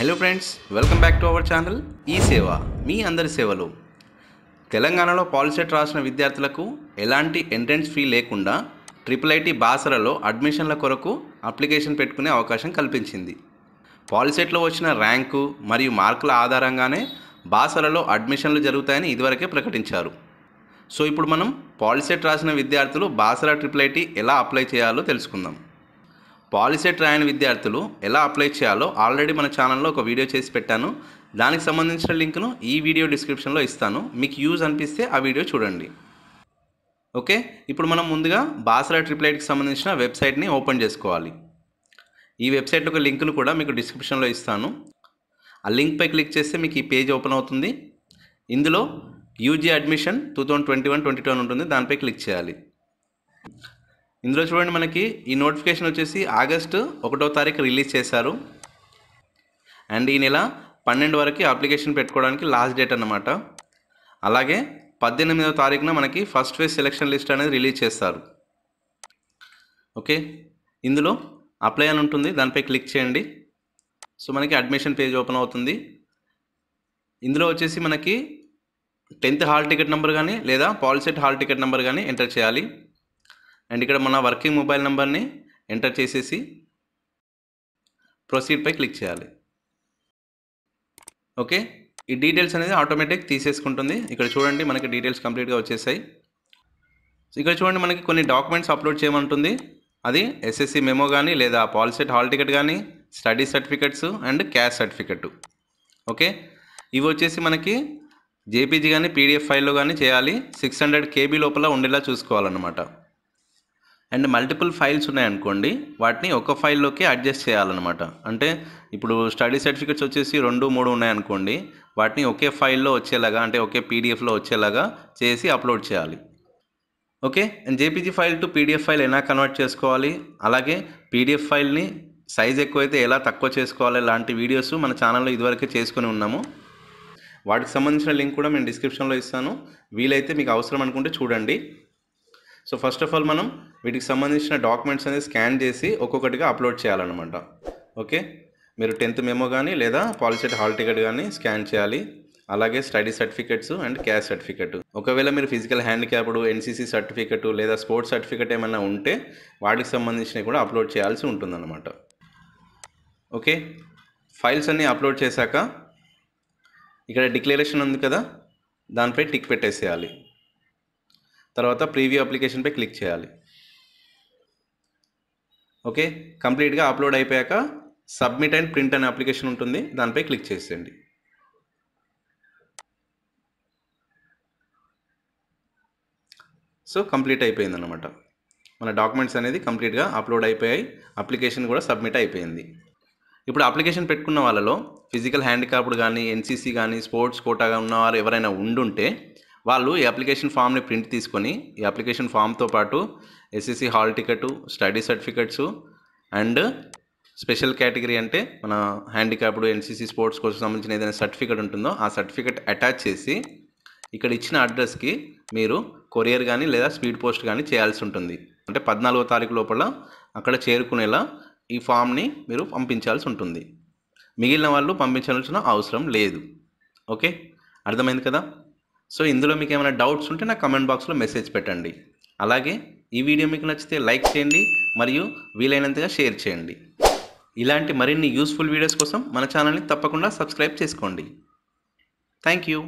Hello friends welcome back to our channel ఈ సేవ మీ అందరి సేవలు. తెలంగాణలో పాలిసెట్ రాసిన విద్యార్థులకు ఎలాంటి ఎంట్రన్స్ ఫీ లేకుండా ట్రిపుల్ ఐటీ బాసరలో అడ్మిషన్ల కొరకు అప్లికేషన్ పెట్టుకునే అవకాశం కల్పించింది. పాలిసెట్లో వచ్చిన ర్యాంకు మరియు మార్కుల ఆధారంగానే బాసరలో అడ్మిషన్లు జరుగుతాయని ఇదివరకే ప్రకటించారు. సో ఇప్పుడు మనం పాలిసెట్ రాసిన విద్యార్థులు బాసరా ట్రిపుల్ ఐటీ ఎలా అప్లై చేయాలో తెలుసుకుందాం. పాలిసెట్ రాయని విద్యార్థులు ఎలా అప్లై చేయాలో ఆల్రెడీ మన ఛానల్లో ఒక వీడియో చేసి పెట్టాను. దానికి సంబంధించిన లింక్ను ఈ వీడియో డిస్క్రిప్షన్లో ఇస్తాను. మీకు యూజ్ అనిపిస్తే ఆ వీడియో చూడండి. ఓకే? ఇప్పుడు మనం ముందుగా బాసరా ట్రిప్లైట్కి సంబంధించిన వెబ్సైట్ని ఓపెన్ చేసుకోవాలి. ఈ వెబ్సైట్ ఒక లింకును కూడా మీకు డిస్క్రిప్షన్లో ఇస్తాను. ఆ లింక్పై క్లిక్ చేస్తే మీకు ఈ పేజ్ ఓపెన్ అవుతుంది. ఇందులో UG admission two thousand twenty one twenty two ఉంటుంది. దానిపై క్లిక్ చేయాలి. ఇందులో చూడండి మనకి ఈ నోటిఫికేషన్ వచ్చేసి ఆగస్టు ఒకటో తారీఖు రిలీజ్ చేశారు. అండ్ ఈ నెల పన్నెండు వరకు అప్లికేషన్ పెట్టుకోవడానికి లాస్ట్ డేట్ అనమాట అలాగే పద్దెనిమిదవ తారీఖున మనకి ఫస్ట్ ఫేజ్ సెలక్షన్ లిస్ట్ అనేది రిలీజ్ చేస్తారు. ఓకే? ఇందులో అప్లై అని ఉంటుంది దానిపై క్లిక్ చేయండి. సో మనకి అడ్మిషన్ పేజ్ ఓపెన్ అవుతుంది. ఇందులో వచ్చేసి మనకి టెన్త్ హాల్ టికెట్ నెంబర్ కానీ లేదా పాలిసెట్ హాల్ టికెట్ నెంబర్ కానీ ఎంటర్ చేయాలి. అండ్ ఇక్కడ మన వర్కింగ్ మొబైల్ నెంబర్ని ఎంటర్ చేసేసి ప్రొసీడ్పై క్లిక్ చేయాలి. ఓకే? ఈ డీటెయిల్స్ అనేది ఆటోమేటిక్ తీసేసుకుంటుంది. ఇక్కడ చూడండి మనకి డీటెయిల్స్ కంప్లీట్గా వచ్చేసాయి. ఇక్కడ చూడండి మనకి కొన్ని డాక్యుమెంట్స్ అప్లోడ్ చేయమంటుంది. అది ఎస్ఎస్సి మెమో కానీ లేదా పాలిసెట్ హాల్ టికెట్ కానీ study certificates and caste certificate okay? ఇవి వచ్చేసి మనకి జేపీజీ కానీ పీడిఎఫ్ ఫైల్లో కానీ చేయాలి. సిక్స్ హండ్రెడ్ కేబీ లోపల ఉండేలా చూసుకోవాలన్నమాట. అండ్ మల్టిపుల్ ఫైల్స్ ఉన్నాయనుకోండి వాటిని ఒక ఫైల్లోకి అడ్జస్ట్ చేయాలన్నమాట. అంటే ఇప్పుడు స్టడీ సర్టిఫికెట్స్ వచ్చేసి రెండు మూడు ఉన్నాయనుకోండి వాటిని ఒకే ఫైల్లో వచ్చేలాగా అంటే ఒకే పీడిఎఫ్లో వచ్చేలాగా చేసి అప్లోడ్ చేయాలి. Okay? And JPG file to PDF file ఎలా కన్వర్ట్ చేసుకోవాలి? అలాగే పీడిఎఫ్ ఫైల్ని సైజ్ ఎక్కువైతే ఎలా తక్కువ చేసుకోవాలి? లాంటి వీడియోస్ మన ఛానల్లో ఇదివరకే చేసుకొని ఉన్నాము. వాటికి సంబంధించిన లింక్ కూడా నేను డిస్క్రిప్షన్లో ఇస్తాను. వీలైతే మీకు అవసరం అనుకుంటే చూడండి. సో ఫస్ట్ ఆఫ్ ఆల్ మనం వీటికి సంబంధించిన డాక్యుమెంట్స్ అనేది స్కాన్ చేసి ఒక్కొక్కటిగా అప్లోడ్ చేయాలన్నమాట. ఓకే? మీరు టెన్త్ మెమో కానీ లేదా పాలిసెట్ హాల్ టికెట్ కానీ స్కాన్ చేయాలి. అలాగే study certificates and caste certificate. ఒకవేళ మీరు ఫిజికల్ హ్యాండిక్యాప్డ్ ఎన్సీసీ సర్టిఫికెట్ లేదా స్పోర్ట్స్ సర్టిఫికెట్ ఏమైనా ఉంటే వాటికి సంబంధించినవి కూడా అప్లోడ్ చేయాల్సి ఉంటుందన్నమాట. ఓకే? ఫైల్స్ అన్నీ అప్లోడ్ చేశాక ఇక్కడ డిక్లరేషన్ ఉంది కదా? దానిపై టిక్ పెట్టేసేయాలి. తర్వాత ప్రీవ్యూ అప్లికేషన్పై క్లిక్ చేయాలి. ఓకే? కంప్లీట్గా అప్లోడ్ అయిపోయాక సబ్మిట్ అండ్ ప్రింట్ అనే అప్లికేషన్ ఉంటుంది. దానిపై క్లిక్ చేసేయండి. సో కంప్లీట్ అయిపోయింది అనమాట మన డాక్యుమెంట్స్ అనేది కంప్లీట్గా అప్లోడ్ అయిపోయాయి. అప్లికేషన్ కూడా సబ్మిట్ అయిపోయింది. ఇప్పుడు అప్లికేషన్ పెట్టుకున్న వాళ్ళలో ఫిజికల్ హ్యాండిక్యాప్డ్ కానీ ఎన్సీసీ కానీ స్పోర్ట్స్ కోటాగా ఉన్నవారు ఎవరైనా ఉండుంటే వాళ్ళు ఈ అప్లికేషన్ ఫామ్ని ప్రింట్ తీసుకొని ఈ అప్లికేషన్ ఫామ్తో పాటు SSC hall ticket study certificates and special category అంటే మన హ్యాండిక్యాప్డ్ ఎన్సీసీ స్పోర్ట్స్ కోసం సంబంధించిన ఏదైనా సర్టిఫికెట్ ఉంటుందో ఆ సర్టిఫికేట్ అటాచ్ చేసి ఇక్కడ ఇచ్చిన అడ్రస్కి మీరు కొరియర్ కానీ లేదా స్పీడ్ పోస్ట్ కానీ చేయాల్సి ఉంటుంది. అంటే పద్నాలుగో తారీఖు లోపల అక్కడ చేరుకునేలా ఈ ఫామ్ని మీరు పంపించాల్సి ఉంటుంది. మిగిలిన వాళ్ళు పంపించాల్సిన అవసరం లేదు. ఓకే? అర్థమైంది కదా? సో ఇందులో మీకు ఏమైనా డౌట్స్ ఉంటే నా కమెంట్ బాక్స్లో మెసేజ్ పెట్టండి. అలాగే ఈ వీడియో మీకు నచ్చితే లైక్ చేయండి మరియు వీలైనంతగా షేర్ చేయండి. ఇలాంటి మరిన్ని యూస్ఫుల్ వీడియోస్ కోసం మన ఛానల్ని తప్పకుండా సబ్స్క్రైబ్ చేసుకోండి. Thank you